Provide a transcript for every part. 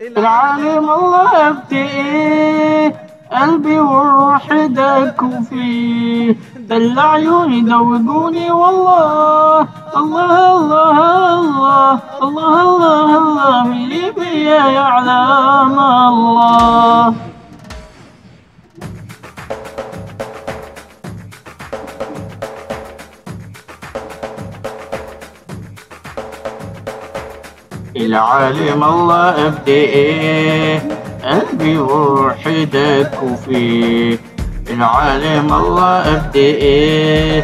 العالم الله ابتئي قلبي والروح داكوا فيه. دل عيوني دوقوني والله. الله الله الله الله الله الله اللي بيا يعلم الله. العالم الله ابدئ قلبي وحدك وفيه العالم الله ابدئ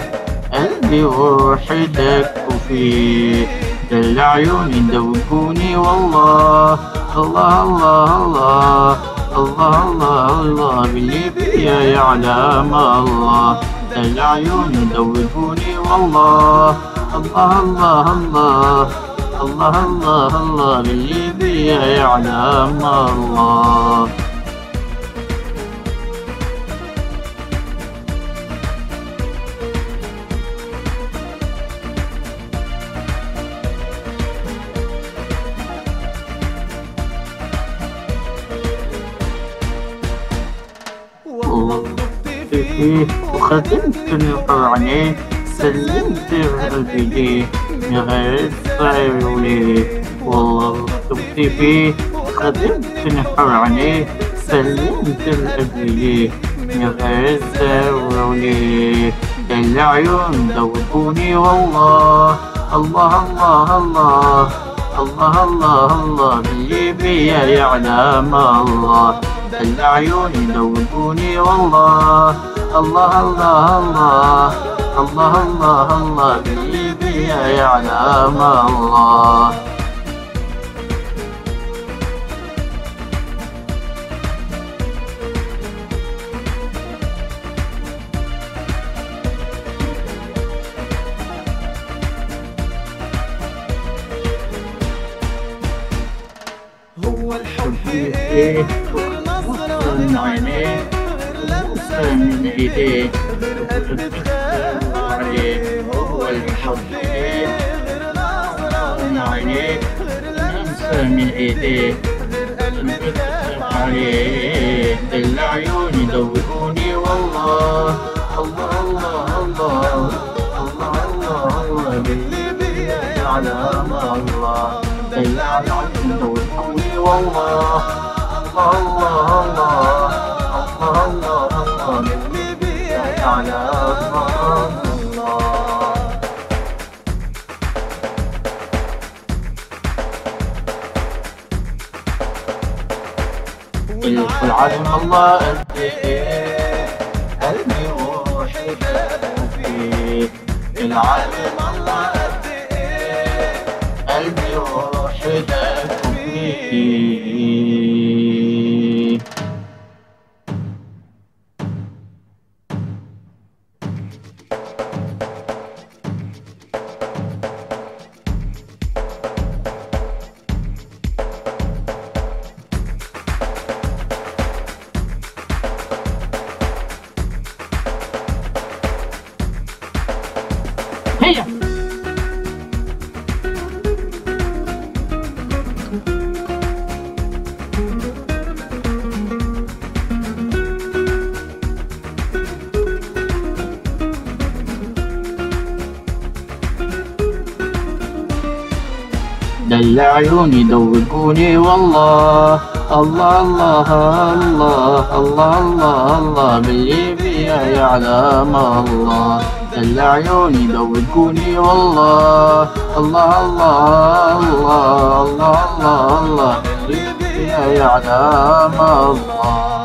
قلبي وحدك وفيه دل عيوني دوقوني والله. الله الله الله الله الله الله باللي بيا يعلم الله. دل عيوني دوقوني والله. الله الله الله الله. الله الله باللي بيا يعلم الله. وخدمت القرعني سلمت قلبي ليه من غير الصعيب والله طبت فيه خدمت القرعني سلمت قلبي ليه من غير الصعيب العيون ذوقوني والله الله الله الله الله الله الله باللي بيا يعلم الله العيون يذوقوني والله الله الله الله الله الله الله باللي بيا يعلم الله. هو الحب إيه؟ غير نظرة من عينيه. من ايديه غير قلب عليه نظرة من عينيه لمسة من ايديه عليه العيون يذوقوني والله الله الله الله الله الله الله بيا يعلم الله العيون يذوقوني والله العالم الله قد إيه؟ قلبي وروحي فيه العالم الله thank you دل عيوني دوقوني والله الله الله الله الله الله الله باللي بيا يعلم الله دل عيوني دوقوني والله الله الله الله الله الله الله باللي بيا يعلم الله